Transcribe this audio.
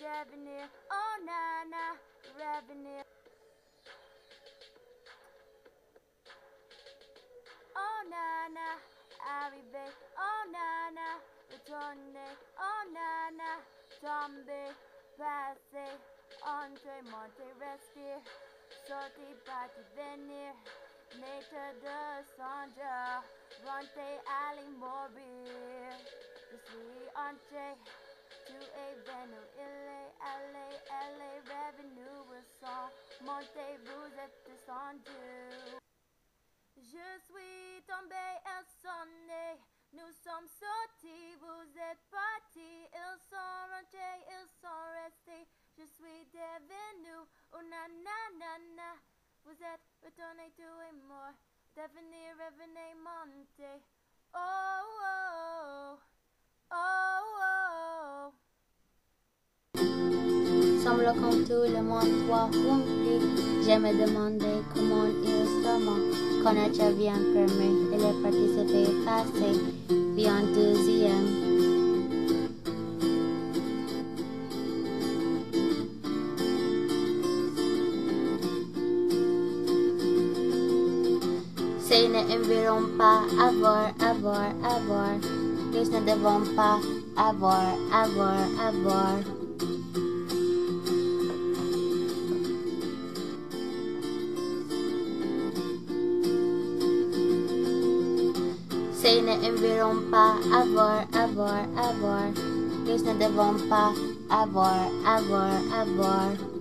devenir, oh na na, revenir. Oh na na, arrivé, oh na na, retourné, oh na na, tombé, passé, entré, monté, resté, sorti, parti, venir, nature monter, aller, mourir. Je suis entré to sang, monté, vous êtes descendu. Je suis tombé, elles sont nées. Nous sommes sortis, vous êtes partis. Ils sont rentrés, ils sont restés. Je suis devenu, oh na na na na. Vous êtes retournés tous et moi. Devenir, revenez, monter. là quand tout le monde doit remplir. Je me demandais comment il se manque quand a bien fermé et les parties se fait passer. Puis en deuxième. Ces ne pas avoir, avoir, avoir. Nous ne devons pas avoir, avoir, avoir. Say na environ avor, avor, avor. Use na devon pa, avor, avor, avor.